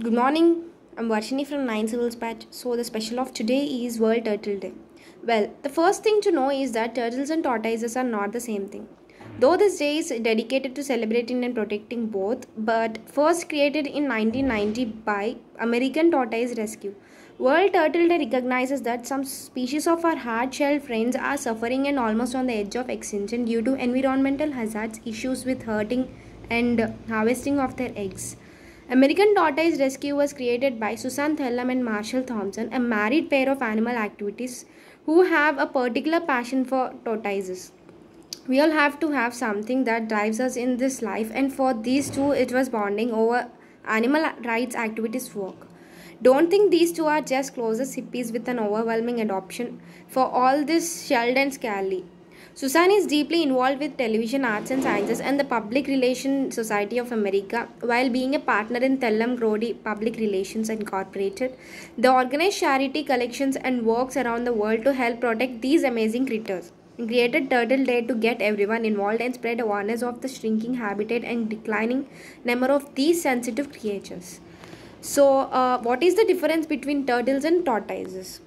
Good morning. I'm Varshini from 9 Civils Patch. So, the special of today is World Turtle Day. Well, the first thing to know is that turtles and tortoises are not the same thing. Though this day is dedicated to celebrating and protecting both, but first created in 1990 by American Tortoise Rescue. World Turtle Day recognizes that some species of our hard-shelled friends are suffering and almost on the edge of extinction due to environmental hazards, issues with hurting and harvesting of their eggs. American Tortoise Rescue was created by Susan Tellem and Marshall Thompson, a married pair of animal activists who have a particular passion for tortoises. We all have to have something that drives us in this life, and for these two, it was bonding over animal rights activities work. Don't think these two are just closest hippies with an overwhelming adoption for all this shelled and scaly. Susan is deeply involved with television arts and sciences and the Public Relations Society of America while being a partner in Tellem Grody Public Relations Incorporated. They organize charity collections and works around the world to help protect these amazing critters. Created Turtle Day to get everyone involved and spread awareness of the shrinking habitat and declining number of these sensitive creatures. So, uh, what is the difference between turtles and tortoises?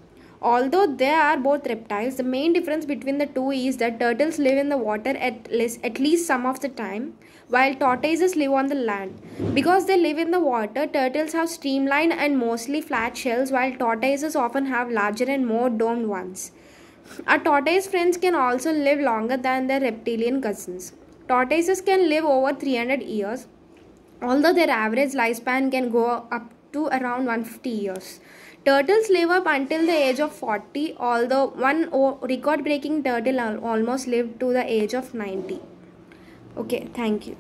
Although they are both reptiles, the main difference between the two is that turtles live in the water at least, at least some of the time, while tortoises live on the land. Because they live in the water, turtles have streamlined and mostly flat shells, while tortoises often have larger and more domed ones. Our tortoise friends can also live longer than their reptilian cousins. Tortoises can live over 300 years, although their average lifespan can go up to around 150 years. Turtles live up until the age of 40, although one record breaking turtle almost lived to the age of 90. Okay, thank you.